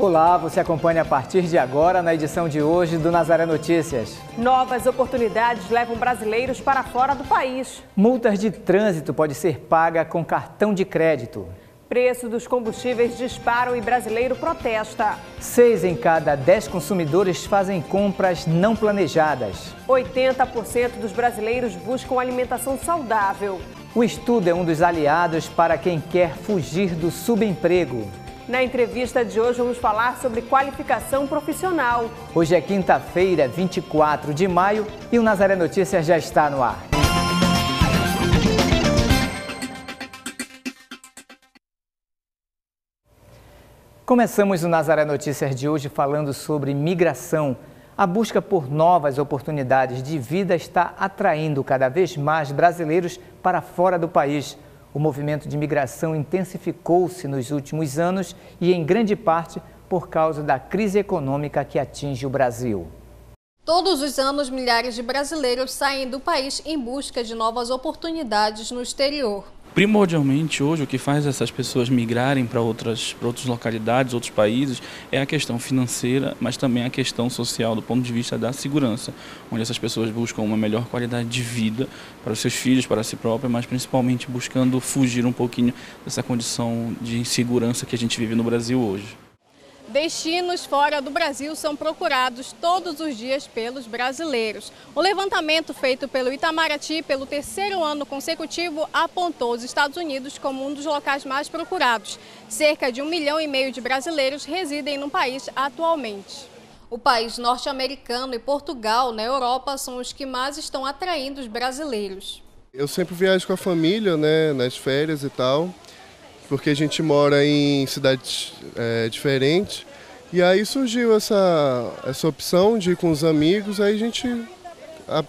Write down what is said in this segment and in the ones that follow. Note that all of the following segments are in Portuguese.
Olá, você acompanha a partir de agora na edição de hoje do Nazaré Notícias. Novas oportunidades levam brasileiros para fora do país. Multas de trânsito pode ser paga com cartão de crédito. Preço dos combustíveis disparam e brasileiro protesta. Seis em cada dez consumidores fazem compras não planejadas. 80% dos brasileiros buscam alimentação saudável. O estudo é um dos aliados para quem quer fugir do subemprego. Na entrevista de hoje, vamos falar sobre qualificação profissional. Hoje é quinta-feira, 24 de maio, e o Nazaré Notícias já está no ar. Começamos o Nazaré Notícias de hoje falando sobre migração. A busca por novas oportunidades de vida está atraindo cada vez mais brasileiros para fora do país. O movimento de migração intensificou-se nos últimos anos e, em grande parte, por causa da crise econômica que atinge o Brasil. Todos os anos, milhares de brasileiros saem do país em busca de novas oportunidades no exterior. Primordialmente, hoje, o que faz essas pessoas migrarem para outras, outras localidades, outros países, é a questão financeira, mas também a questão social, do ponto de vista da segurança, onde essas pessoas buscam uma melhor qualidade de vida para os seus filhos, para si próprias, mas principalmente buscando fugir um pouquinho dessa condição de insegurança que a gente vive no Brasil hoje. Destinos fora do Brasil são procurados todos os dias pelos brasileiros. O levantamento feito pelo Itamaraty pelo terceiro ano consecutivo apontou os Estados Unidos como um dos locais mais procurados. Cerca de um milhão e meio de brasileiros residem no país atualmente. O país norte-americano e Portugal, na Europa, são os que mais estão atraindo os brasileiros. Eu sempre viajo com a família, né, nas férias e tal porque a gente mora em cidades é, diferentes. E aí surgiu essa, essa opção de ir com os amigos, aí a gente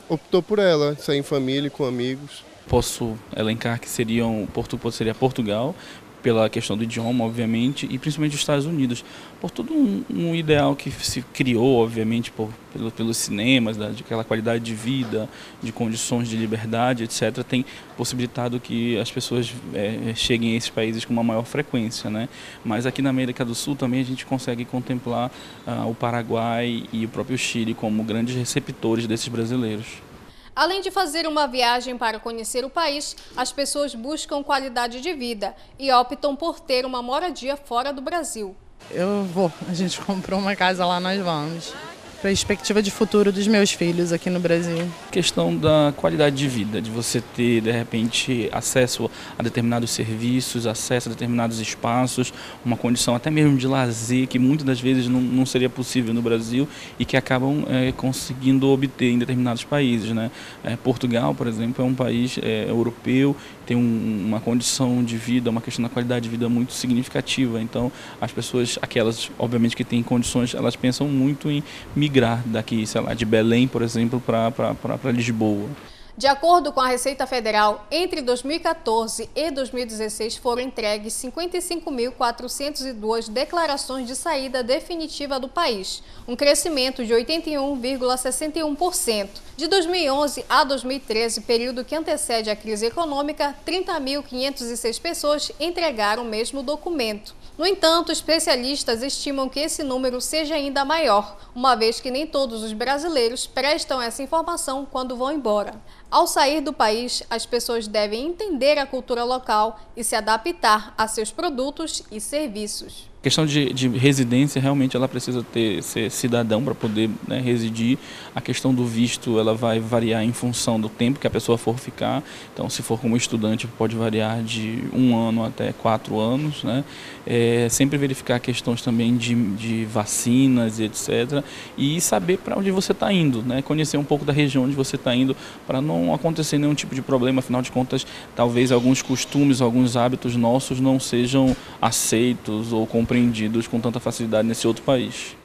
optou por ela, sair em família com amigos. Posso elencar que seriam, seria Portugal, pela questão do idioma, obviamente, e principalmente os Estados Unidos, por todo um, um ideal que se criou, obviamente, por, pelo, pelos cinemas, da, de aquela qualidade de vida, de condições de liberdade, etc., tem possibilitado que as pessoas é, cheguem a esses países com uma maior frequência. Né? Mas aqui na América do Sul também a gente consegue contemplar ah, o Paraguai e o próprio Chile como grandes receptores desses brasileiros. Além de fazer uma viagem para conhecer o país, as pessoas buscam qualidade de vida e optam por ter uma moradia fora do Brasil. Eu vou, a gente comprou uma casa lá, nós vamos perspectiva de futuro dos meus filhos aqui no Brasil. Questão da qualidade de vida, de você ter de repente acesso a determinados serviços, acesso a determinados espaços, uma condição até mesmo de lazer que muitas das vezes não, não seria possível no Brasil e que acabam é, conseguindo obter em determinados países. Né? É, Portugal, por exemplo, é um país é, europeu, tem um, uma condição de vida, uma questão da qualidade de vida muito significativa. Então, as pessoas, aquelas, obviamente, que têm condições, elas pensam muito em migrar daqui, sei lá, de Belém, por exemplo, para Lisboa. De acordo com a Receita Federal, entre 2014 e 2016 foram entregues 55.402 declarações de saída definitiva do país, um crescimento de 81,61%. De 2011 a 2013, período que antecede a crise econômica, 30.506 pessoas entregaram o mesmo documento. No entanto, especialistas estimam que esse número seja ainda maior, uma vez que nem todos os brasileiros prestam essa informação quando vão embora. Ao sair do país, as pessoas devem entender a cultura local e se adaptar a seus produtos e serviços. A questão de, de, residência, realmente ela precisa ter, ser cidadão para poder né, residir. A questão do visto, ela vai variar em função do tempo que a pessoa for ficar. Então, se for como estudante, pode variar de um ano até quatro anos. Né? É, sempre verificar questões também de, de vacinas e etc. E saber para onde você está indo, né? conhecer um pouco da região onde você está indo, para não acontecer nenhum tipo de problema. Afinal de contas, talvez alguns costumes, alguns hábitos nossos não sejam aceitos ou compreendidos compreendidos com tanta facilidade nesse outro país.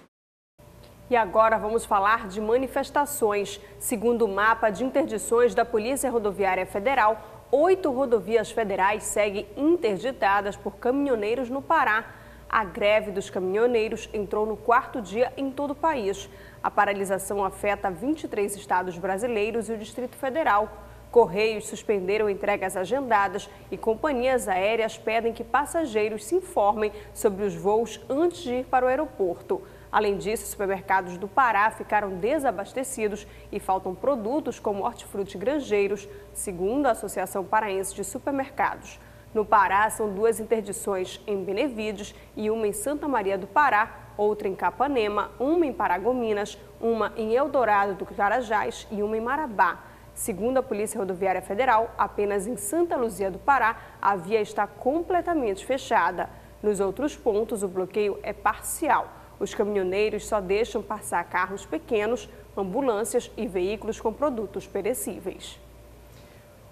E agora vamos falar de manifestações. Segundo o mapa de interdições da Polícia Rodoviária Federal, oito rodovias federais seguem interditadas por caminhoneiros no Pará. A greve dos caminhoneiros entrou no quarto dia em todo o país. A paralisação afeta 23 estados brasileiros e o Distrito Federal. Correios suspenderam entregas agendadas e companhias aéreas pedem que passageiros se informem sobre os voos antes de ir para o aeroporto. Além disso, supermercados do Pará ficaram desabastecidos e faltam produtos como hortifruti granjeiros, segundo a Associação Paraense de Supermercados. No Pará, são duas interdições em Benevides e uma em Santa Maria do Pará, outra em Capanema, uma em Paragominas, uma em Eldorado do Carajás e uma em Marabá. Segundo a Polícia Rodoviária Federal, apenas em Santa Luzia do Pará a via está completamente fechada. Nos outros pontos, o bloqueio é parcial. Os caminhoneiros só deixam passar carros pequenos, ambulâncias e veículos com produtos perecíveis.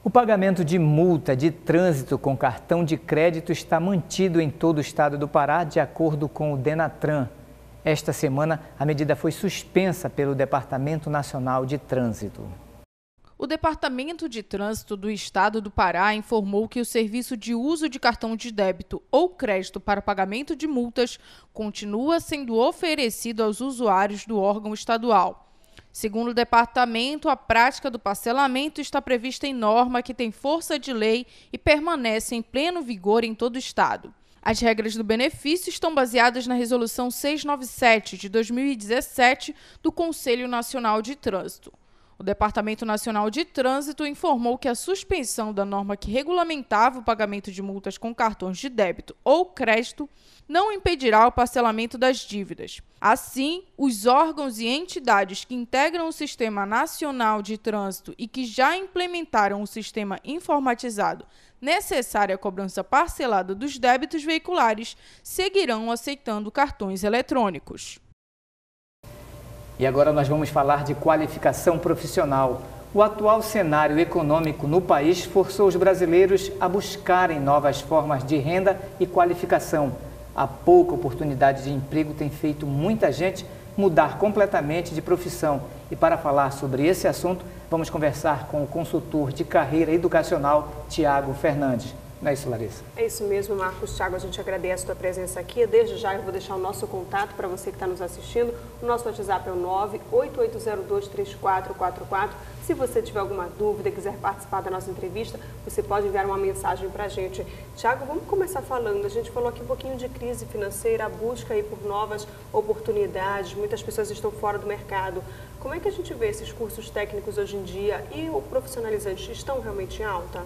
O pagamento de multa de trânsito com cartão de crédito está mantido em todo o estado do Pará, de acordo com o Denatran. Esta semana, a medida foi suspensa pelo Departamento Nacional de Trânsito. O Departamento de Trânsito do Estado do Pará informou que o serviço de uso de cartão de débito ou crédito para pagamento de multas continua sendo oferecido aos usuários do órgão estadual. Segundo o departamento, a prática do parcelamento está prevista em norma que tem força de lei e permanece em pleno vigor em todo o Estado. As regras do benefício estão baseadas na Resolução 697 de 2017 do Conselho Nacional de Trânsito. O Departamento Nacional de Trânsito informou que a suspensão da norma que regulamentava o pagamento de multas com cartões de débito ou crédito não impedirá o parcelamento das dívidas. Assim, os órgãos e entidades que integram o Sistema Nacional de Trânsito e que já implementaram o sistema informatizado necessário à cobrança parcelada dos débitos veiculares seguirão aceitando cartões eletrônicos. E agora nós vamos falar de qualificação profissional. O atual cenário econômico no país forçou os brasileiros a buscarem novas formas de renda e qualificação. A pouca oportunidade de emprego tem feito muita gente mudar completamente de profissão. E para falar sobre esse assunto, vamos conversar com o consultor de carreira educacional, Tiago Fernandes. Não é isso, Larissa? É isso mesmo, Marcos. Tiago, a gente agradece a tua presença aqui. Desde já eu vou deixar o nosso contato para você que está nos assistindo. O nosso WhatsApp é o 988023444. Se você tiver alguma dúvida, quiser participar da nossa entrevista, você pode enviar uma mensagem para a gente. Tiago, vamos começar falando. A gente falou aqui um pouquinho de crise financeira, a busca aí por novas oportunidades. Muitas pessoas estão fora do mercado. Como é que a gente vê esses cursos técnicos hoje em dia e o profissionalizante estão realmente em alta?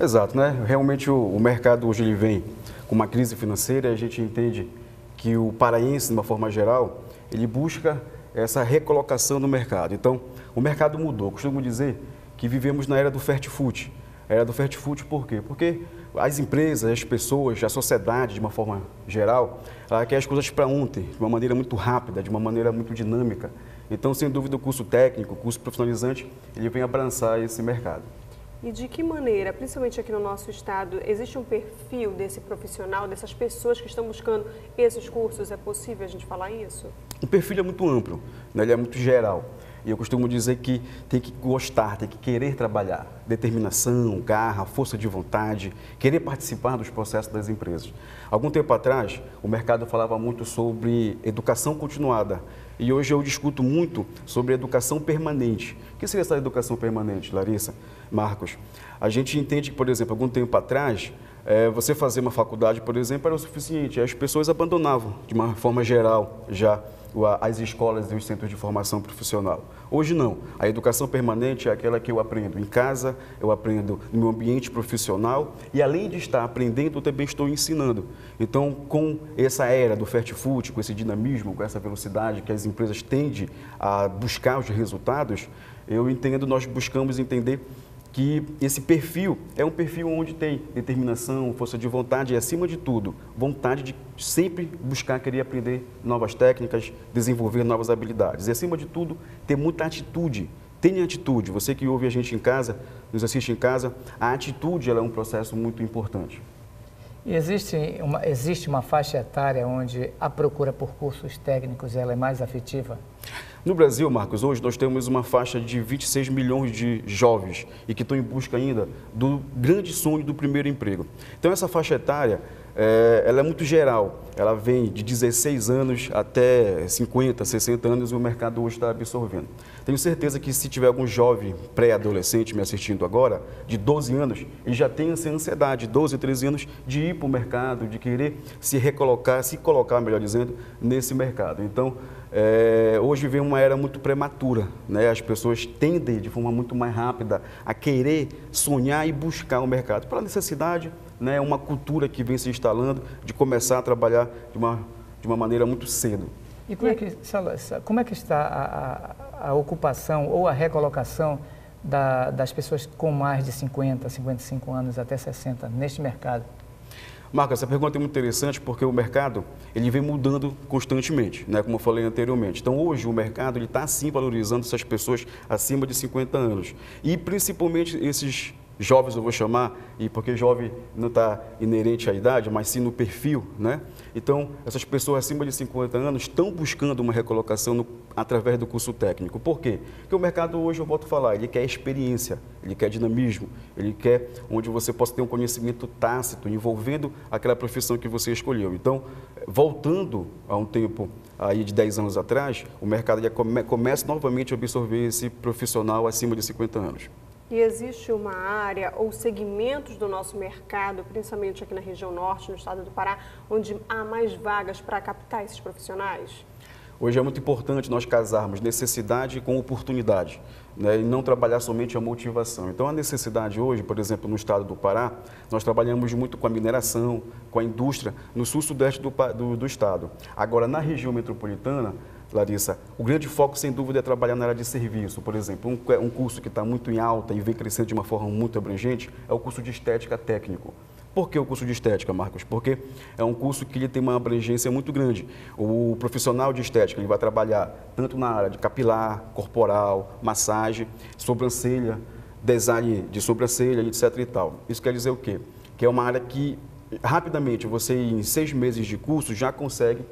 Exato, né? Realmente o, o mercado hoje ele vem com uma crise financeira e a gente entende que o paraense, de uma forma geral, ele busca essa recolocação no mercado. Então, o mercado mudou. Costumo dizer que vivemos na era do fast food. A era do fast food por quê? Porque as empresas, as pessoas, a sociedade, de uma forma geral, ela quer as coisas para ontem, de uma maneira muito rápida, de uma maneira muito dinâmica. Então, sem dúvida, o curso técnico, o curso profissionalizante, ele vem abraçar esse mercado. E de que maneira, principalmente aqui no nosso estado, existe um perfil desse profissional, dessas pessoas que estão buscando esses cursos? É possível a gente falar isso? O perfil é muito amplo, né? ele é muito geral. E eu costumo dizer que tem que gostar, tem que querer trabalhar. Determinação, garra, força de vontade, querer participar dos processos das empresas. Algum tempo atrás, o mercado falava muito sobre educação continuada. E hoje eu discuto muito sobre educação permanente. O que seria essa educação permanente, Larissa, Marcos? A gente entende que, por exemplo, algum tempo atrás, é, você fazer uma faculdade, por exemplo, era o suficiente. As pessoas abandonavam, de uma forma geral, já as escolas e os centros de formação profissional. Hoje não. A educação permanente é aquela que eu aprendo em casa, eu aprendo no meu ambiente profissional e além de estar aprendendo, eu também estou ensinando. Então, com essa era do fast food, com esse dinamismo, com essa velocidade que as empresas tendem a buscar os resultados, eu entendo, nós buscamos entender que esse perfil é um perfil onde tem determinação, força de vontade e, acima de tudo, vontade de sempre buscar querer aprender novas técnicas, desenvolver novas habilidades. E, acima de tudo, ter muita atitude. Tenha atitude. Você que ouve a gente em casa, nos assiste em casa, a atitude é um processo muito importante. E existe uma, existe uma faixa etária onde a procura por cursos técnicos ela é mais afetiva? No Brasil, Marcos, hoje nós temos uma faixa de 26 milhões de jovens e que estão em busca ainda do grande sonho do primeiro emprego. Então, essa faixa etária, é, ela é muito geral. Ela vem de 16 anos até 50, 60 anos e o mercado hoje está absorvendo. Tenho certeza que se tiver algum jovem pré-adolescente me assistindo agora, de 12 anos, ele já tem essa ansiedade, 12, 13 anos, de ir para o mercado, de querer se recolocar, se colocar, melhor dizendo, nesse mercado. Então, é, hoje vem uma era muito prematura, né? as pessoas tendem de forma muito mais rápida a querer sonhar e buscar o mercado, pela necessidade, né? uma cultura que vem se instalando de começar a trabalhar de uma, de uma maneira muito cedo. E como é que, como é que está a, a, a ocupação ou a recolocação da, das pessoas com mais de 50, 55 anos até 60 neste mercado? Marco, essa pergunta é muito interessante porque o mercado ele vem mudando constantemente, né, como eu falei anteriormente. Então, hoje, o mercado está sim valorizando essas pessoas acima de 50 anos. E, principalmente, esses jovens, eu vou chamar, e porque jovem não está inerente à idade, mas sim no perfil, né? Então, essas pessoas acima de 50 anos estão buscando uma recolocação no, através do curso técnico. Por quê? Porque o mercado hoje, eu volto a falar, ele quer experiência, ele quer dinamismo, ele quer onde você possa ter um conhecimento tácito, envolvendo aquela profissão que você escolheu. Então, voltando a um tempo aí de 10 anos atrás, o mercado já come, começa novamente a absorver esse profissional acima de 50 anos. E existe uma área ou segmentos do nosso mercado, principalmente aqui na região norte, no estado do Pará, onde há mais vagas para captar esses profissionais? Hoje é muito importante nós casarmos necessidade com oportunidade né, e não trabalhar somente a motivação. Então, a necessidade hoje, por exemplo, no estado do Pará, nós trabalhamos muito com a mineração, com a indústria, no sul-sudeste do, do, do estado. Agora, na região metropolitana, Larissa, o grande foco, sem dúvida, é trabalhar na área de serviço. Por exemplo, um, um curso que está muito em alta e vem crescendo de uma forma muito abrangente é o curso de estética técnico. Por que o curso de estética, Marcos? Porque é um curso que ele tem uma abrangência muito grande. O profissional de estética ele vai trabalhar tanto na área de capilar, corporal, massagem, sobrancelha, design de sobrancelha, etc. e tal. Isso quer dizer o quê? Que é uma área que rapidamente você em seis meses de curso já consegue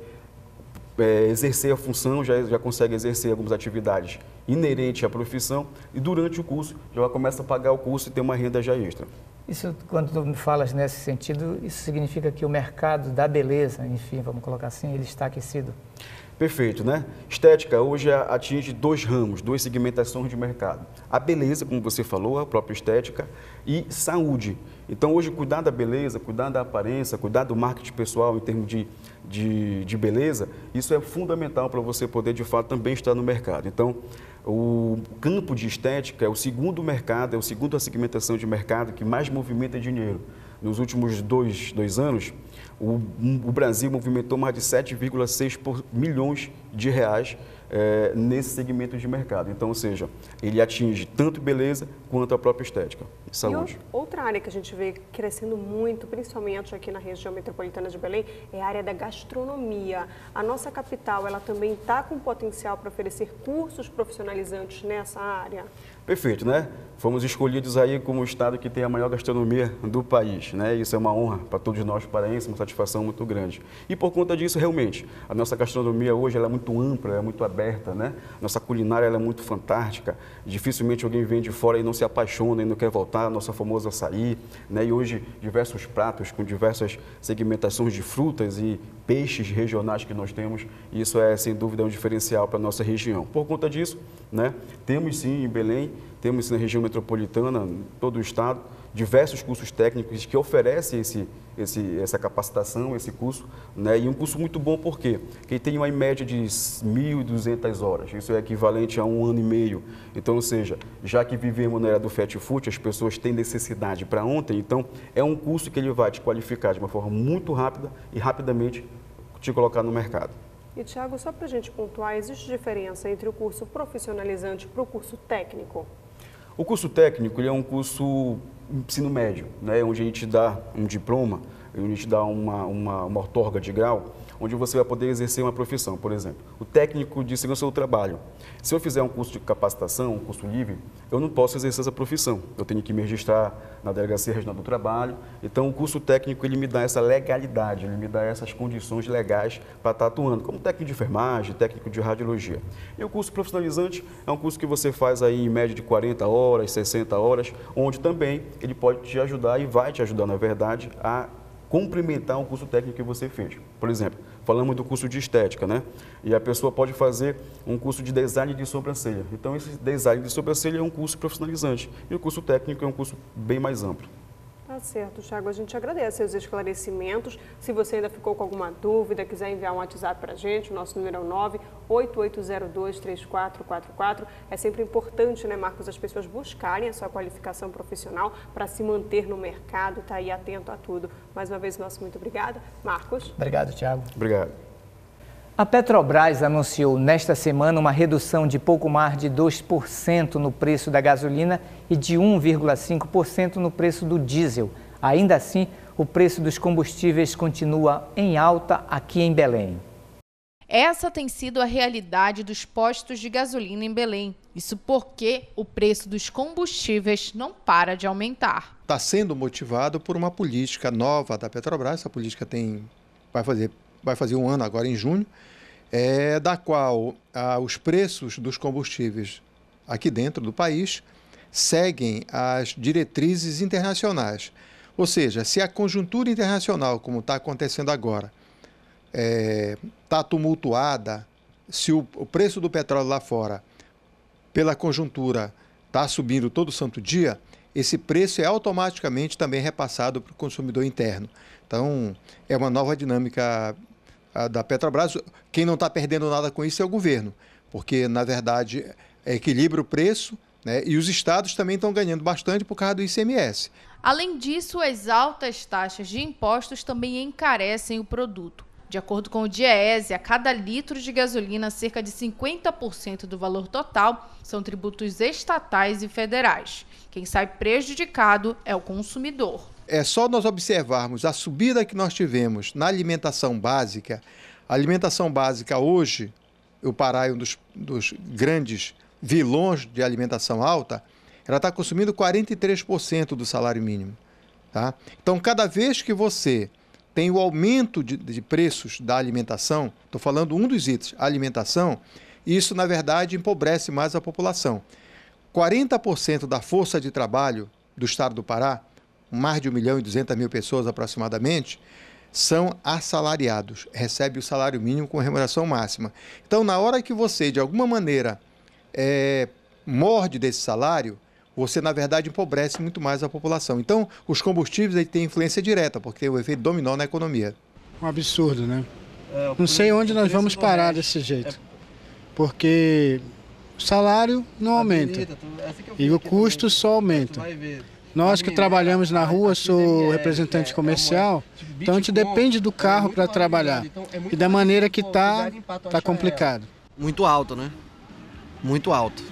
é, exercer a função, já, já consegue exercer algumas atividades inerentes à profissão e durante o curso já começa a pagar o curso e ter uma renda já extra. Isso, quando tu me falas nesse sentido, isso significa que o mercado da beleza, enfim, vamos colocar assim, ele está aquecido? Perfeito, né? Estética hoje atinge dois ramos, duas segmentações de mercado. A beleza, como você falou, a própria estética, e saúde. Então, hoje, cuidar da beleza, cuidar da aparência, cuidar do marketing pessoal em termos de, de, de beleza, isso é fundamental para você poder, de fato, também estar no mercado. Então, o campo de estética é o segundo mercado, é o segundo a segmentação de mercado que mais movimenta dinheiro. Nos últimos dois, dois anos, o, o Brasil movimentou mais de 7,6 milhões de reais é, nesse segmento de mercado. Então, ou seja, ele atinge tanto beleza quanto a própria estética e saúde. E outra área que a gente vê crescendo muito, principalmente aqui na região metropolitana de Belém, é a área da gastronomia. A nossa capital, ela também está com potencial para oferecer cursos profissionalizantes nessa área? Perfeito, né? Fomos escolhidos aí como o estado que tem a maior gastronomia do país, né? Isso é uma honra para todos nós paraenses, uma satisfação muito grande. E por conta disso, realmente, a nossa gastronomia hoje é muito ampla, é muito aberta, né? Nossa culinária é muito fantástica. Dificilmente alguém vem de fora e não se apaixona e não quer voltar. Nossa famosa açaí, né? E hoje diversos pratos com diversas segmentações de frutas e peixes regionais que nós temos. Isso é sem dúvida um diferencial para a nossa região. Por conta disso, né? Temos sim em Belém temos na região metropolitana, todo o estado, diversos cursos técnicos que oferecem esse, esse, essa capacitação, esse curso, né? e um curso muito bom? Porque tem uma média de 1.200 horas, isso é equivalente a um ano e meio. Então, ou seja, já que vivemos na era do fast food, as pessoas têm necessidade para ontem, então é um curso que ele vai te qualificar de uma forma muito rápida e rapidamente te colocar no mercado. E, Tiago, só para a gente pontuar, existe diferença entre o curso profissionalizante para o curso técnico? O curso técnico ele é um curso ensino médio, né, onde a gente dá um diploma, a gente dá uma, uma, uma outorga de grau, onde você vai poder exercer uma profissão, por exemplo. O técnico de segurança do trabalho. Se eu fizer um curso de capacitação, um curso livre, eu não posso exercer essa profissão. Eu tenho que me registrar na Delegacia Regional do Trabalho. Então, o curso técnico ele me dá essa legalidade, ele me dá essas condições legais para estar atuando, como técnico de enfermagem, técnico de radiologia. E o curso profissionalizante é um curso que você faz aí em média de 40 horas, 60 horas, onde também ele pode te ajudar e vai te ajudar, na verdade, a complementar um curso técnico que você fez. Por exemplo, falamos do curso de estética, né? E a pessoa pode fazer um curso de design de sobrancelha. Então, esse design de sobrancelha é um curso profissionalizante. E o curso técnico é um curso bem mais amplo. Tá certo, Thiago. A gente agradece os esclarecimentos. Se você ainda ficou com alguma dúvida, quiser enviar um WhatsApp para a gente, o nosso número é o 988023444. É sempre importante, né, Marcos, as pessoas buscarem a sua qualificação profissional para se manter no mercado, estar tá aí atento a tudo. Mais uma vez, nosso muito obrigada. Marcos. Obrigado, Thiago. Obrigado. A Petrobras anunciou nesta semana uma redução de pouco mais de 2% no preço da gasolina e de 1,5% no preço do diesel. Ainda assim, o preço dos combustíveis continua em alta aqui em Belém. Essa tem sido a realidade dos postos de gasolina em Belém. Isso porque o preço dos combustíveis não para de aumentar. Está sendo motivado por uma política nova da Petrobras. Essa política tem vai fazer vai fazer um ano agora em junho, é, da qual ah, os preços dos combustíveis aqui dentro do país seguem as diretrizes internacionais. Ou seja, se a conjuntura internacional, como está acontecendo agora, está é, tá tumultuada, se o, o preço do petróleo lá fora, pela conjuntura, está subindo todo santo dia, esse preço é automaticamente também repassado para o consumidor interno. Então, é uma nova dinâmica da Petrobras. Quem não está perdendo nada com isso é o governo, porque, na verdade, é equilibra o preço né, e os estados também estão ganhando bastante por causa do ICMS. Além disso, as altas taxas de impostos também encarecem o produto. De acordo com o DIEESE, a cada litro de gasolina, cerca de 50% do valor total são tributos estatais e federais. Quem sai prejudicado é o consumidor é só nós observarmos a subida que nós tivemos na alimentação básica. A alimentação básica hoje, o Pará é um dos, dos grandes vilões de alimentação alta, ela está consumindo 43% do salário mínimo. Tá? Então, cada vez que você tem o aumento de, de preços da alimentação, estou falando um dos itens, alimentação, isso, na verdade, empobrece mais a população. 40% da força de trabalho do estado do Pará mais de 1 milhão e 200 mil pessoas aproximadamente, são assalariados, recebe o salário mínimo com remuneração máxima. Então, na hora que você, de alguma maneira, é, morde desse salário, você, na verdade, empobrece muito mais a população. Então, os combustíveis aí têm influência direta, porque tem o efeito dominó na economia. Um absurdo, né? É, não sei onde nós vamos parar desse jeito. É porque o salário não aumenta e o custo só aumenta. Nós que trabalhamos na rua, sou representante comercial, então a gente depende do carro para trabalhar. E da maneira que está, está complicado. Muito alto, né? Muito alto.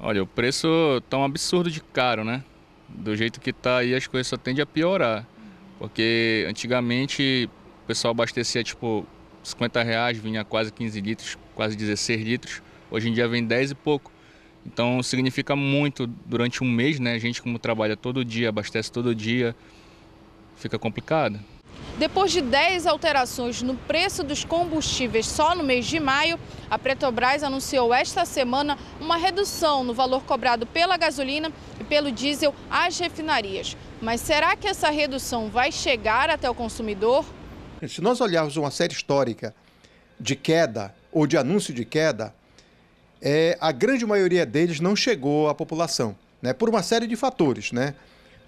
Olha, o preço tá um absurdo de caro, né? Do jeito que tá aí, as coisas só tendem a piorar. Porque antigamente o pessoal abastecia tipo 50 reais, vinha quase 15 litros, quase 16 litros. Hoje em dia vem 10 e pouco. Então significa muito durante um mês, né? A gente como trabalha todo dia, abastece todo dia, fica complicado. Depois de 10 alterações no preço dos combustíveis só no mês de maio, a Petrobras anunciou esta semana uma redução no valor cobrado pela gasolina e pelo diesel às refinarias. Mas será que essa redução vai chegar até o consumidor? Se nós olharmos uma série histórica de queda ou de anúncio de queda, é, a grande maioria deles não chegou à população, né, por uma série de fatores, né?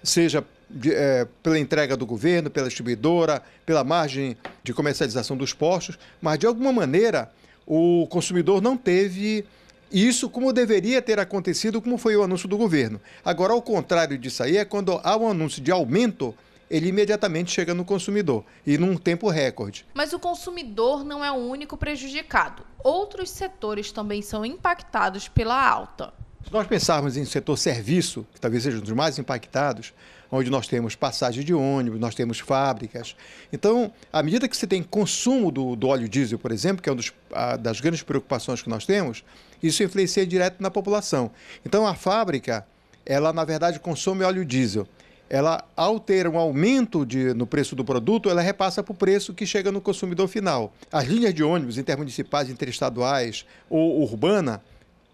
seja de, é, pela entrega do governo, pela distribuidora, pela margem de comercialização dos postos, mas de alguma maneira o consumidor não teve isso como deveria ter acontecido, como foi o anúncio do governo. Agora, ao contrário disso aí, é quando há um anúncio de aumento ele imediatamente chega no consumidor e num tempo recorde. Mas o consumidor não é o único prejudicado. Outros setores também são impactados pela alta. Se nós pensarmos em setor serviço, que talvez seja um dos mais impactados, onde nós temos passagem de ônibus, nós temos fábricas. Então, à medida que você tem consumo do, do óleo diesel, por exemplo, que é uma das grandes preocupações que nós temos, isso influencia direto na população. Então, a fábrica, ela na verdade consome óleo diesel ela, ao ter um aumento de, no preço do produto, ela repassa para o preço que chega no consumidor final. As linhas de ônibus intermunicipais, interestaduais ou urbana,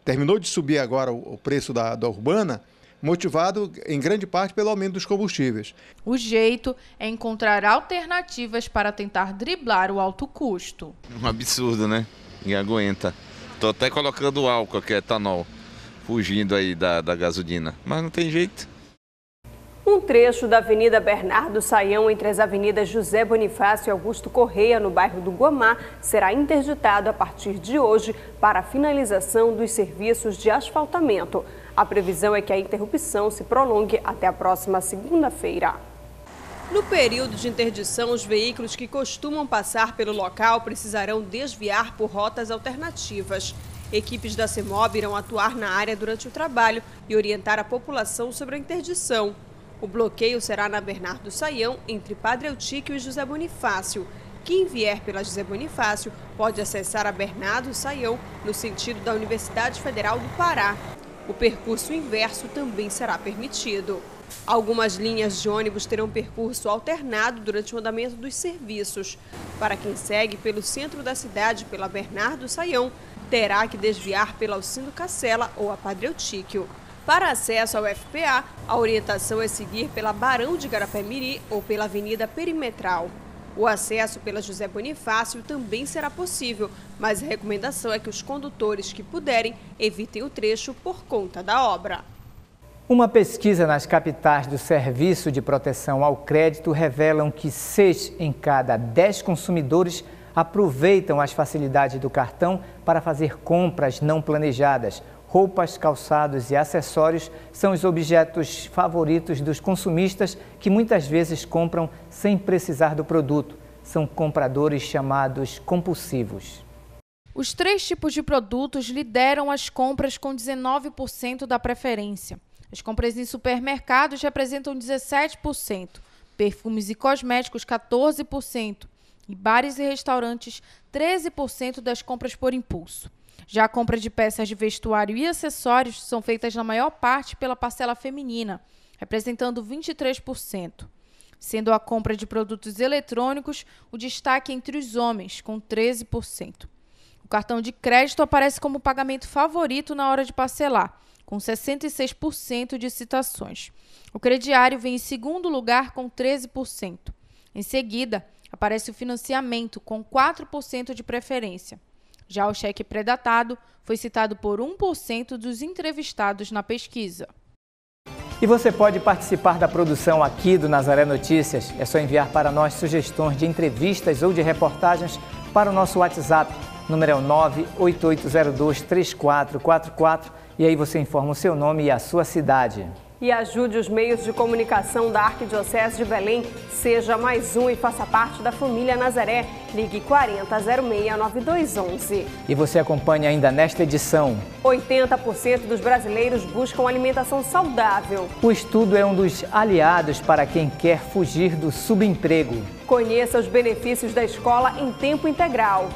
terminou de subir agora o, o preço da, da urbana, motivado em grande parte pelo aumento dos combustíveis. O jeito é encontrar alternativas para tentar driblar o alto custo. Um absurdo, né? Ninguém aguenta. Estou até colocando álcool, que é etanol, fugindo aí da, da gasolina. Mas não tem jeito. Um trecho da Avenida Bernardo Saião, entre as avenidas José Bonifácio e Augusto Correia, no bairro do Guamá, será interditado a partir de hoje para a finalização dos serviços de asfaltamento. A previsão é que a interrupção se prolongue até a próxima segunda-feira. No período de interdição, os veículos que costumam passar pelo local precisarão desviar por rotas alternativas. Equipes da CEMOB irão atuar na área durante o trabalho e orientar a população sobre a interdição. O bloqueio será na Bernardo Saião, entre Padre Eutíquio e José Bonifácio. Quem vier pela José Bonifácio pode acessar a Bernardo Saião no sentido da Universidade Federal do Pará. O percurso inverso também será permitido. Algumas linhas de ônibus terão percurso alternado durante o andamento dos serviços. Para quem segue pelo centro da cidade pela Bernardo Saião, terá que desviar pela Alcindo Cacela ou a Padre Eutíquio. Para acesso ao FPA, a orientação é seguir pela Barão de Garapé-Miri ou pela Avenida Perimetral. O acesso pela José Bonifácio também será possível, mas a recomendação é que os condutores que puderem evitem o trecho por conta da obra. Uma pesquisa nas capitais do Serviço de Proteção ao Crédito revelam que seis em cada dez consumidores aproveitam as facilidades do cartão para fazer compras não planejadas, roupas, calçados e acessórios são os objetos favoritos dos consumistas que muitas vezes compram sem precisar do produto. São compradores chamados compulsivos. Os três tipos de produtos lideram as compras com 19% da preferência. As compras em supermercados representam 17%, perfumes e cosméticos 14% e bares e restaurantes 13% das compras por impulso. Já a compra de peças de vestuário e acessórios são feitas na maior parte pela parcela feminina, representando 23%, sendo a compra de produtos eletrônicos o destaque entre os homens, com 13%. O cartão de crédito aparece como pagamento favorito na hora de parcelar, com 66% de citações. O crediário vem em segundo lugar com 13%. Em seguida, aparece o financiamento com 4% de preferência. Já o cheque predatado foi citado por 1% dos entrevistados na pesquisa. E você pode participar da produção aqui do Nazaré Notícias. É só enviar para nós sugestões de entrevistas ou de reportagens para o nosso WhatsApp. Número é o 988023444 e aí você informa o seu nome e a sua cidade e ajude os meios de comunicação da Arquidiocese de Belém. Seja mais um e faça parte da família Nazaré. Ligue 4006-9211. E você acompanha ainda nesta edição. 80% dos brasileiros buscam alimentação saudável. O estudo é um dos aliados para quem quer fugir do subemprego. Conheça os benefícios da escola em tempo integral.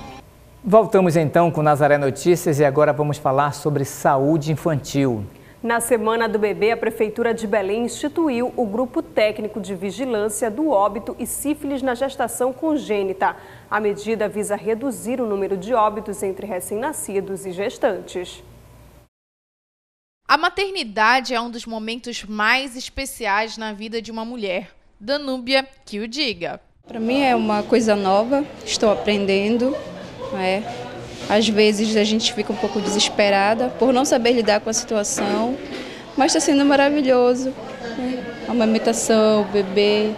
Voltamos então com Nazaré Notícias e agora vamos falar sobre saúde infantil. Na Semana do Bebê, a Prefeitura de Belém instituiu o Grupo Técnico de Vigilância do Óbito e Sífilis na Gestação Congênita. A medida visa reduzir o número de óbitos entre recém-nascidos e gestantes. A maternidade é um dos momentos mais especiais na vida de uma mulher. Danúbia, que o diga. Para mim é uma coisa nova, estou aprendendo. É, às vezes a gente fica um pouco desesperada por não saber lidar com a situação, mas está sendo maravilhoso. Né? A amamentação, o bebê.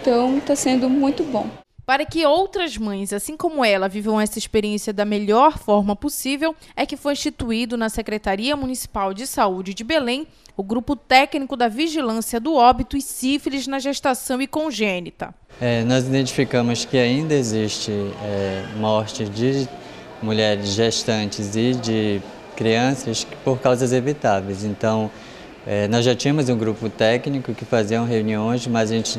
Então está sendo muito bom. Para que outras mães, assim como ela, vivam essa experiência da melhor forma possível, é que foi instituído na Secretaria Municipal de Saúde de Belém o Grupo Técnico da Vigilância do Óbito e Sífilis na Gestação e Congênita. É, nós identificamos que ainda existe é, morte de mulheres gestantes e de crianças por causas evitáveis. Então, é, nós já tínhamos um grupo técnico que fazia reuniões, mas a gente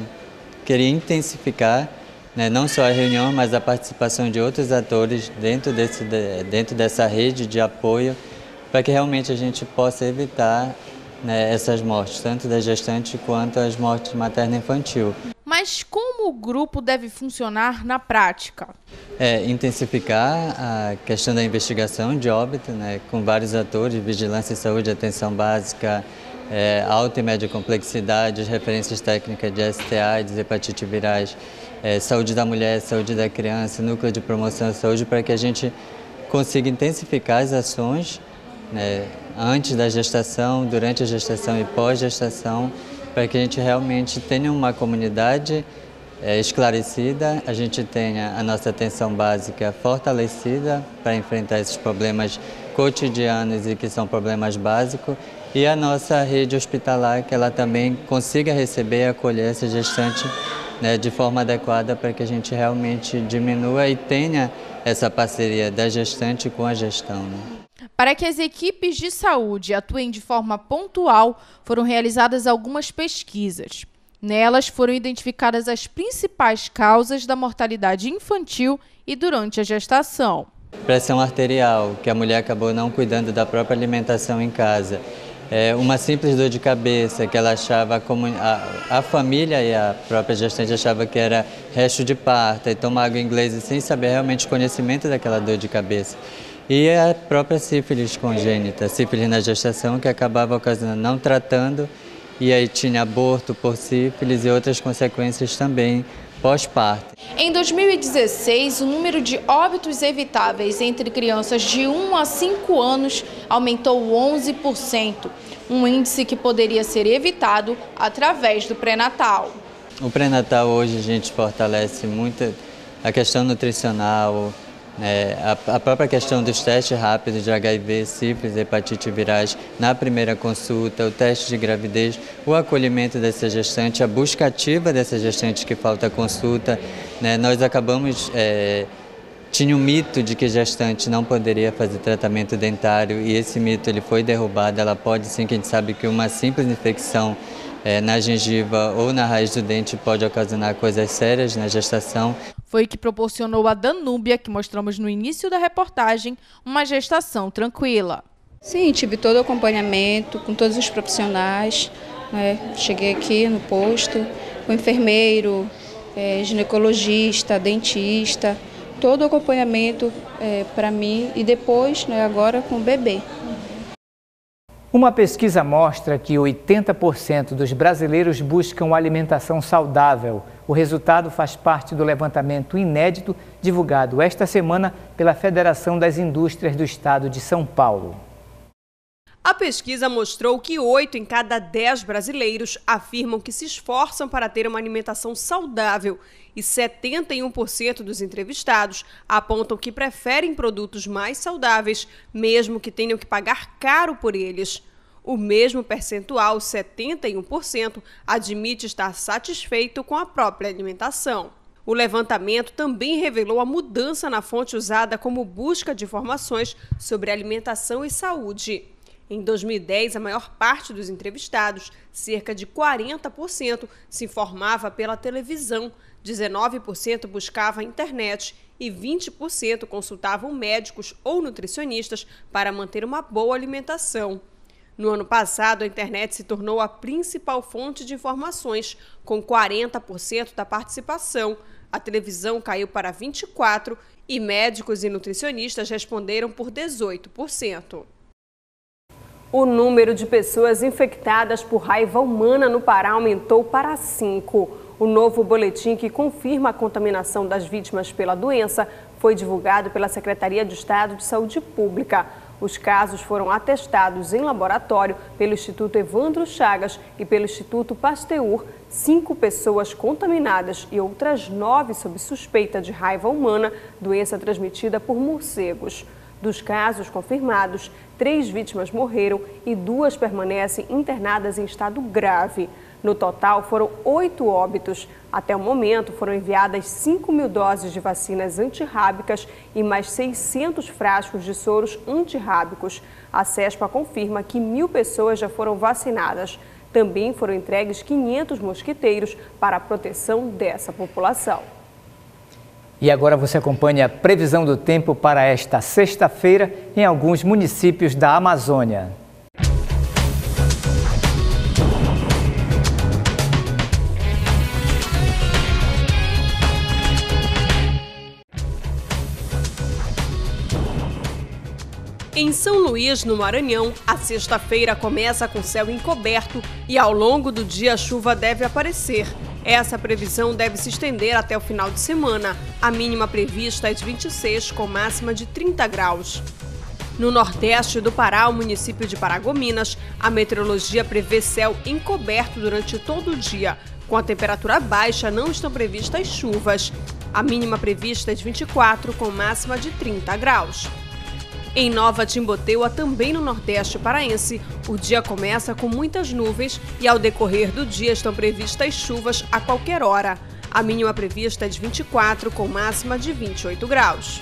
queria intensificar né, não só a reunião, mas a participação de outros atores dentro, desse, dentro dessa rede de apoio, para que realmente a gente possa evitar né, essas mortes, tanto da gestante quanto as mortes materno-infantil. Mas como o grupo deve funcionar na prática? É, intensificar a questão da investigação de óbito, né, com vários atores, vigilância em saúde, atenção básica, é, alta e média complexidade, referências técnicas de STA, de hepatite virais, é, saúde da mulher, saúde da criança, núcleo de promoção da saúde, para que a gente consiga intensificar as ações né, antes da gestação, durante a gestação e pós-gestação, para que a gente realmente tenha uma comunidade é, esclarecida, a gente tenha a nossa atenção básica fortalecida para enfrentar esses problemas cotidianos e que são problemas básicos e a nossa rede hospitalar que ela também consiga receber e acolher essa gestante né, de forma adequada para que a gente realmente diminua e tenha essa parceria da gestante com a gestão. Né? Para que as equipes de saúde atuem de forma pontual, foram realizadas algumas pesquisas. Nelas foram identificadas as principais causas da mortalidade infantil e durante a gestação. Pressão arterial, que a mulher acabou não cuidando da própria alimentação em casa é, uma simples dor de cabeça que ela achava, a, a, família e a própria gestante achava que era resto de parto e tomar água inglesa sem saber realmente o conhecimento daquela dor de cabeça. E a própria sífilis congênita, sífilis na gestação que acabava ocasionando não tratando e aí tinha aborto por sífilis e outras consequências também pós-parto. Em 2016, o número de óbitos evitáveis entre crianças de 1 a 5 anos aumentou 11%, um índice que poderia ser evitado através do pré-natal. O pré-natal hoje a gente fortalece muito a questão nutricional, é, a, a, própria questão dos testes rápidos de HIV, sífilis, hepatite virais na primeira consulta, o teste de gravidez, o acolhimento dessa gestante, a busca ativa dessa gestante que falta consulta. Né? Nós acabamos. É, tinha um mito de que gestante não poderia fazer tratamento dentário e esse mito ele foi derrubado. Ela pode sim, que a gente sabe que uma simples infecção é, na gengiva ou na raiz do dente pode ocasionar coisas sérias na gestação. Foi que proporcionou a Danúbia, que mostramos no início da reportagem, uma gestação tranquila. Sim, tive todo o acompanhamento com todos os profissionais. Né? Cheguei aqui no posto, o enfermeiro, é, ginecologista, dentista, todo o acompanhamento é, para mim e depois, né, agora com o bebê. Uma pesquisa mostra que 80% dos brasileiros buscam alimentação saudável. O resultado faz parte do levantamento inédito divulgado esta semana pela Federação das Indústrias do Estado de São Paulo. A pesquisa mostrou que 8 em cada 10 brasileiros afirmam que se esforçam para ter uma alimentação saudável e 71% dos entrevistados apontam que preferem produtos mais saudáveis, mesmo que tenham que pagar caro por eles. O mesmo percentual, 71%, admite estar satisfeito com a própria alimentação. O levantamento também revelou a mudança na fonte usada como busca de informações sobre alimentação e saúde. Em 2010, a maior parte dos entrevistados, cerca de 40%, se informava pela televisão, 19% buscava a internet e 20% consultavam médicos ou nutricionistas para manter uma boa alimentação. No ano passado, a internet se tornou a principal fonte de informações, com 40% da participação. A televisão caiu para 24% e médicos e nutricionistas responderam por 18%. O número de pessoas infectadas por raiva humana no Pará aumentou para 5. O novo boletim que confirma a contaminação das vítimas pela doença foi divulgado pela Secretaria de Estado de Saúde Pública. Os casos foram atestados em laboratório pelo Instituto Evandro Chagas e pelo Instituto Pasteur. Cinco pessoas contaminadas e outras nove sob suspeita de raiva humana, doença transmitida por morcegos. Dos casos confirmados, três vítimas morreram e duas permanecem internadas em estado grave. No total, foram oito óbitos. Até o momento, foram enviadas 5 mil doses de vacinas antirrábicas e mais 600 frascos de soros antirrábicos. A CESPA confirma que mil pessoas já foram vacinadas. Também foram entregues 500 mosquiteiros para a proteção dessa população. E agora você acompanha a previsão do tempo para esta sexta-feira em alguns municípios da Amazônia. Em São Luís, no Maranhão, a sexta-feira começa com céu encoberto e ao longo do dia a chuva deve aparecer. Essa previsão deve se estender até o final de semana. A mínima prevista é de 26, com máxima de 30 graus. No nordeste do Pará, o município de Paragominas, a meteorologia prevê céu encoberto durante todo o dia. Com a temperatura baixa, não estão previstas chuvas. A mínima prevista é de 24, com máxima de 30 graus. Em Nova Timboteua, também no Nordeste paraense, o dia começa com muitas nuvens e ao decorrer do dia estão previstas chuvas a qualquer hora. A mínima prevista é de 24, com máxima de 28 graus.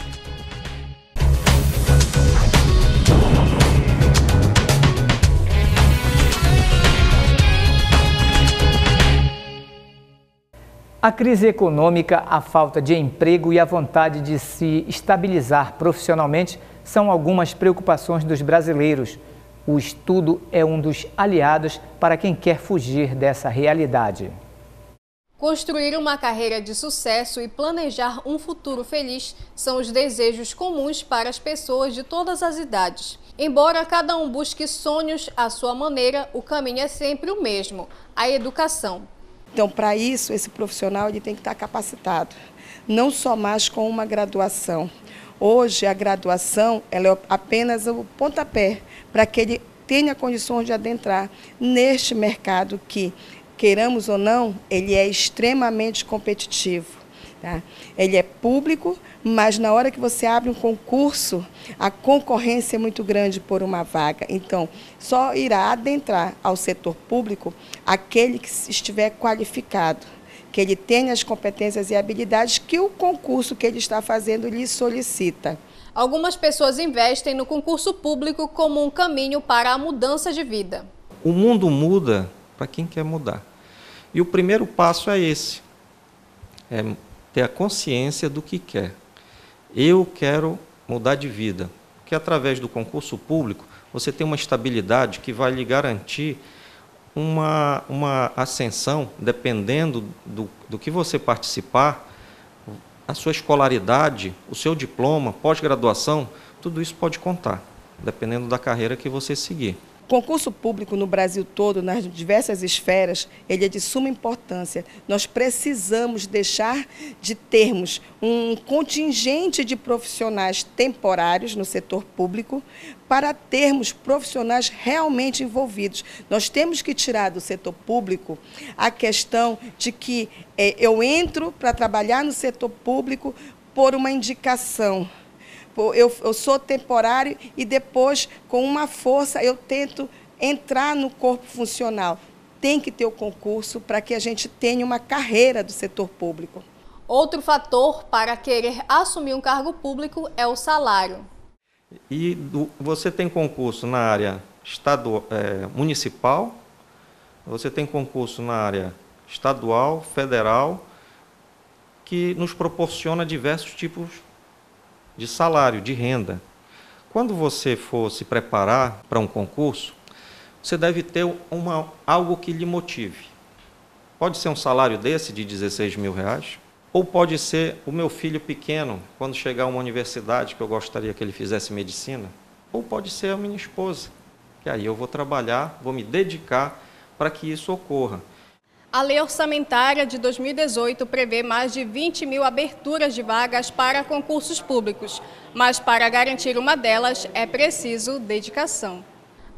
A crise econômica, a falta de emprego e a vontade de se estabilizar profissionalmente são algumas preocupações dos brasileiros. O estudo é um dos aliados para quem quer fugir dessa realidade. Construir uma carreira de sucesso e planejar um futuro feliz são os desejos comuns para as pessoas de todas as idades. Embora cada um busque sonhos à sua maneira, o caminho é sempre o mesmo: a educação. Então, para isso, esse profissional ele tem que estar capacitado, não só mais com uma graduação. Hoje, a graduação ela é apenas o pontapé para que ele tenha condições de adentrar neste mercado que, queiramos ou não, ele é extremamente competitivo. Tá? Ele é público, mas na hora que você abre um concurso, a concorrência é muito grande por uma vaga. Então, só irá adentrar ao setor público aquele que estiver qualificado, que ele tenha as competências e habilidades que o concurso que ele está fazendo lhe solicita. Algumas pessoas investem no concurso público como um caminho para a mudança de vida. O mundo muda para quem quer mudar. E o primeiro passo é esse: é ter a consciência do que quer. Eu quero mudar de vida, porque através do concurso público você tem uma estabilidade que vai lhe garantir uma, uma ascensão, dependendo do, do que você participar, a sua escolaridade, o seu diploma, pós-graduação, tudo isso pode contar, dependendo da carreira que você seguir concurso público no Brasil todo, nas diversas esferas, ele é de suma importância. Nós precisamos deixar de termos um contingente de profissionais temporários no setor público para termos profissionais realmente envolvidos. Nós temos que tirar do setor público a questão de que é, eu entro para trabalhar no setor público por uma indicação eu, eu sou temporário e depois, com uma força, eu tento entrar no corpo funcional. Tem que ter o concurso para que a gente tenha uma carreira do setor público. Outro fator para querer assumir um cargo público é o salário. E do, você tem concurso na área estadual, é, municipal, você tem concurso na área estadual, federal, que nos proporciona diversos tipos de salário, de renda. Quando você for se preparar para um concurso, você deve ter uma, algo que lhe motive. Pode ser um salário desse de 16 mil reais, ou pode ser o meu filho pequeno, quando chegar a uma universidade que eu gostaria que ele fizesse medicina, ou pode ser a minha esposa, que aí eu vou trabalhar, vou me dedicar para que isso ocorra. A lei orçamentária de 2018 prevê mais de 20 mil aberturas de vagas para concursos públicos, mas para garantir uma delas é preciso dedicação.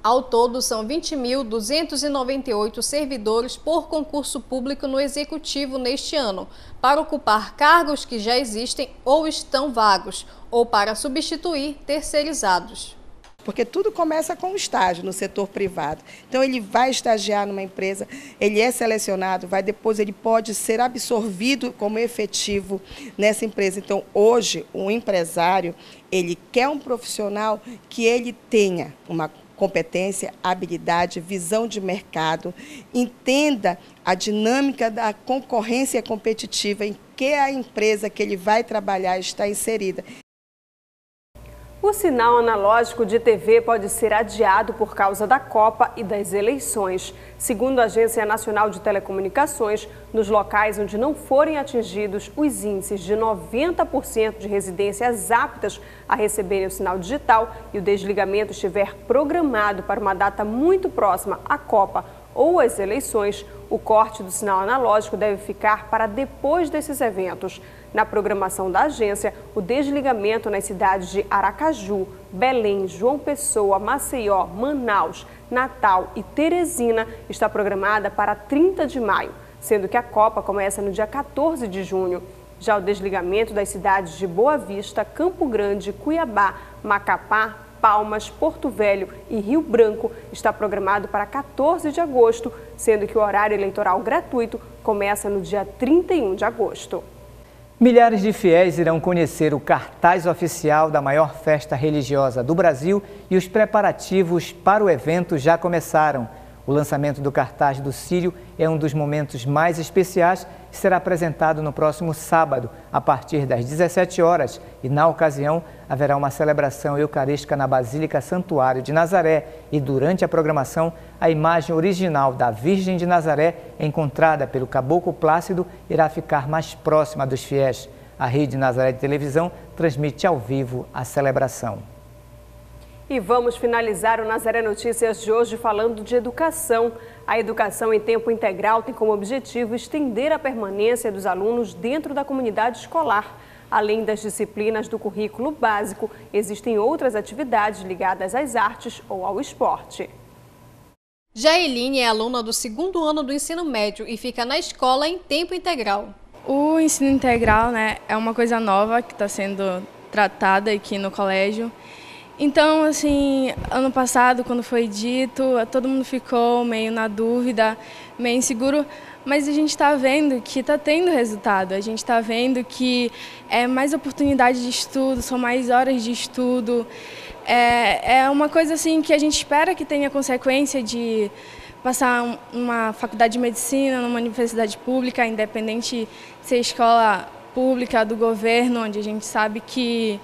Ao todo, são 20.298 servidores por concurso público no Executivo neste ano, para ocupar cargos que já existem ou estão vagos, ou para substituir terceirizados. Porque tudo começa com o estágio no setor privado. Então ele vai estagiar numa empresa, ele é selecionado, vai depois ele pode ser absorvido como efetivo nessa empresa. Então hoje o empresário, ele quer um profissional que ele tenha uma competência, habilidade, visão de mercado, entenda a dinâmica da concorrência competitiva em que a empresa que ele vai trabalhar está inserida. O sinal analógico de TV pode ser adiado por causa da Copa e das eleições. Segundo a Agência Nacional de Telecomunicações, nos locais onde não forem atingidos os índices de 90% de residências aptas a receberem o sinal digital e o desligamento estiver programado para uma data muito próxima à Copa ou às eleições, o corte do sinal analógico deve ficar para depois desses eventos. Na programação da agência, o desligamento nas cidades de Aracaju, Belém, João Pessoa, Maceió, Manaus, Natal e Teresina está programada para 30 de maio, sendo que a Copa começa no dia 14 de junho. Já o desligamento das cidades de Boa Vista, Campo Grande, Cuiabá, Macapá, Palmas, Porto Velho e Rio Branco está programado para 14 de agosto, sendo que o horário eleitoral gratuito começa no dia 31 de agosto. Milhares de fiéis irão conhecer o cartaz oficial da maior festa religiosa do Brasil e os preparativos para o evento já começaram. O lançamento do cartaz do Sírio é um dos momentos mais especiais será apresentado no próximo sábado, a partir das 17 horas. E, na ocasião, haverá uma celebração eucarística na Basílica Santuário de Nazaré. E, durante a programação, a imagem original da Virgem de Nazaré, encontrada pelo Caboclo Plácido, irá ficar mais próxima dos fiéis. A Rede Nazaré de Televisão transmite ao vivo a celebração. E vamos finalizar o Nazaré Notícias de hoje falando de educação. A educação em tempo integral tem como objetivo estender a permanência dos alunos dentro da comunidade escolar. Além das disciplinas do currículo básico, existem outras atividades ligadas às artes ou ao esporte. Jaeline é aluna do segundo ano do ensino médio e fica na escola em tempo integral. O ensino integral né, é uma coisa nova que está sendo tratada aqui no colégio então, assim, ano passado, quando foi dito, todo mundo ficou meio na dúvida, meio inseguro, mas a gente está vendo que está tendo resultado, a gente está vendo que é mais oportunidade de estudo, são mais horas de estudo. É, é uma coisa assim que a gente espera que tenha consequência de passar uma faculdade de medicina numa universidade pública, independente se é escola pública do governo, onde a gente sabe que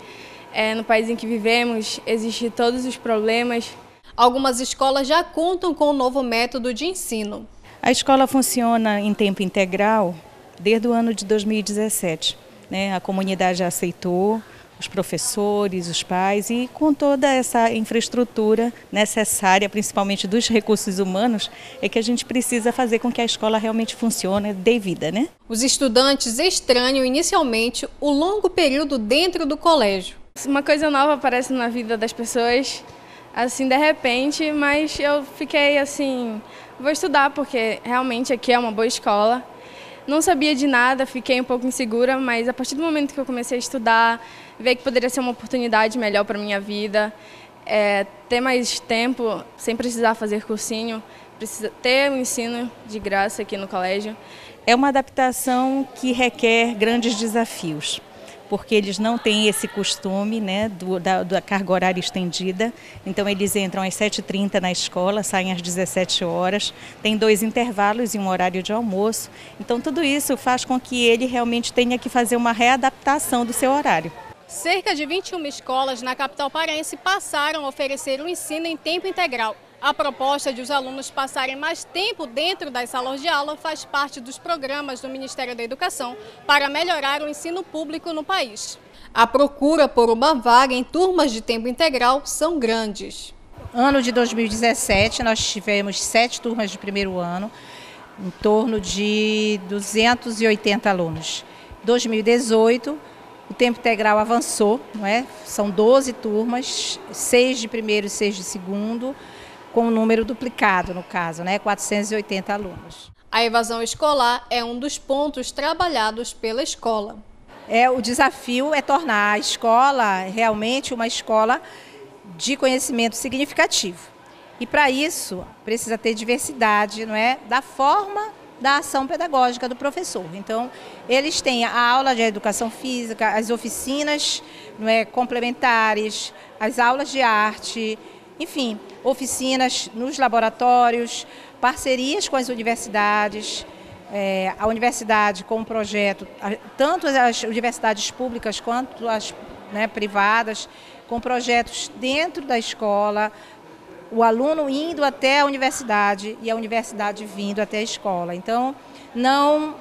é, no país em que vivemos, existem todos os problemas. Algumas escolas já contam com o um novo método de ensino. A escola funciona em tempo integral desde o ano de 2017. Né? A comunidade já aceitou, os professores, os pais e com toda essa infraestrutura necessária, principalmente dos recursos humanos, é que a gente precisa fazer com que a escola realmente funcione devida, né? Os estudantes estranham inicialmente o longo período dentro do colégio. Uma coisa nova aparece na vida das pessoas, assim, de repente, mas eu fiquei assim, vou estudar porque realmente aqui é uma boa escola. Não sabia de nada, fiquei um pouco insegura, mas a partir do momento que eu comecei a estudar, ver que poderia ser uma oportunidade melhor para minha vida, é, ter mais tempo sem precisar fazer cursinho, precisa ter um ensino de graça aqui no colégio. É uma adaptação que requer grandes desafios porque eles não têm esse costume né, do, da, da carga horária estendida. Então, eles entram às 7h30 na escola, saem às 17 horas, tem dois intervalos e um horário de almoço. Então, tudo isso faz com que ele realmente tenha que fazer uma readaptação do seu horário. Cerca de 21 escolas na capital paraense passaram a oferecer o ensino em tempo integral. A proposta de os alunos passarem mais tempo dentro das salas de aula faz parte dos programas do Ministério da Educação para melhorar o ensino público no país. A procura por uma vaga em turmas de tempo integral são grandes. Ano de 2017, nós tivemos sete turmas de primeiro ano, em torno de 280 alunos. 2018, o tempo integral avançou, não é? São 12 turmas, seis de primeiro e seis de segundo com o número duplicado, no caso, né, 480 alunos. A evasão escolar é um dos pontos trabalhados pela escola. É, o desafio é tornar a escola realmente uma escola de conhecimento significativo. E para isso precisa ter diversidade, não é, da forma da ação pedagógica do professor. Então, eles têm a aula de educação física, as oficinas não é, complementares, as aulas de arte, enfim, oficinas nos laboratórios, parcerias com as universidades, é, a universidade com o projeto, tanto as universidades públicas quanto as né, privadas, com projetos dentro da escola, o aluno indo até a universidade e a universidade vindo até a escola. Então, não,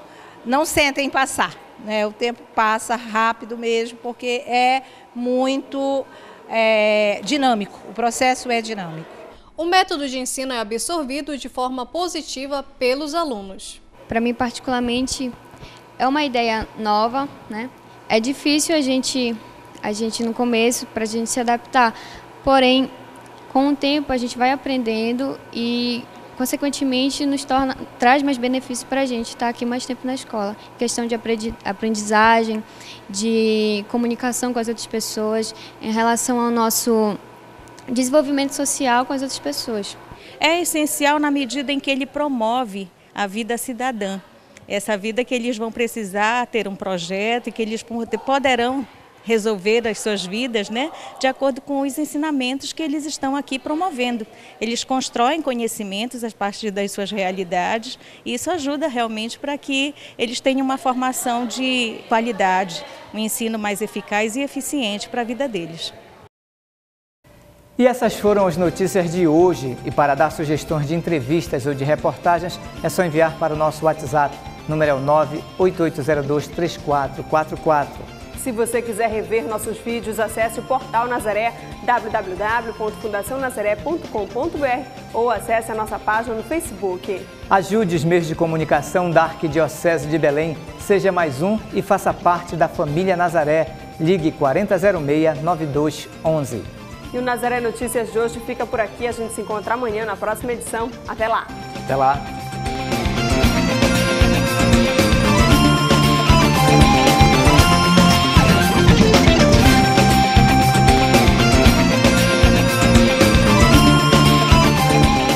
não sentem passar. Né? O tempo passa rápido mesmo, porque é muito é, dinâmico, o processo é dinâmico. O método de ensino é absorvido de forma positiva pelos alunos. Para mim, particularmente, é uma ideia nova, né? É difícil a gente, a gente no começo, para a gente se adaptar, porém, com o tempo a gente vai aprendendo e consequentemente nos torna traz mais benefícios para a gente estar aqui mais tempo na escola. Questão de aprendizagem de comunicação com as outras pessoas em relação ao nosso desenvolvimento social com as outras pessoas. É essencial na medida em que ele promove a vida cidadã. Essa vida que eles vão precisar ter um projeto e que eles poderão resolver as suas vidas, né, de acordo com os ensinamentos que eles estão aqui promovendo. Eles constroem conhecimentos a partir das suas realidades e isso ajuda realmente para que eles tenham uma formação de qualidade, um ensino mais eficaz e eficiente para a vida deles. E essas foram as notícias de hoje. E para dar sugestões de entrevistas ou de reportagens, é só enviar para o nosso WhatsApp. Número é o 988023444. Se você quiser rever nossos vídeos, acesse o portal Nazaré www.fundacionazaré.com.br ou acesse a nossa página no Facebook. Ajude os meios de comunicação da Arquidiocese de Belém. Seja mais um e faça parte da família Nazaré. Ligue 4006-9211. E o Nazaré Notícias de hoje fica por aqui. A gente se encontra amanhã na próxima edição. Até lá. Até lá.